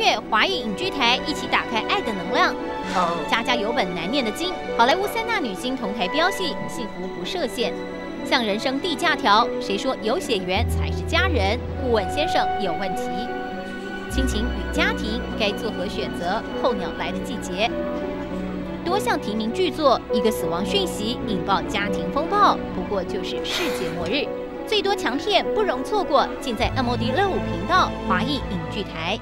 月华裔影剧台一起打开爱的能量。家家有本难念的经，好莱坞三大女星同台飙戏，幸福不设限。像人生地价条，谁说有血缘才是家人？顾问先生有问题。亲情与家庭该作何选择？候鸟来的季节。多项提名剧作，一个死亡讯息引爆家庭风暴，不过就是世界末日。最多强片不容错过，尽在 MOD 乐舞频道华裔影剧台。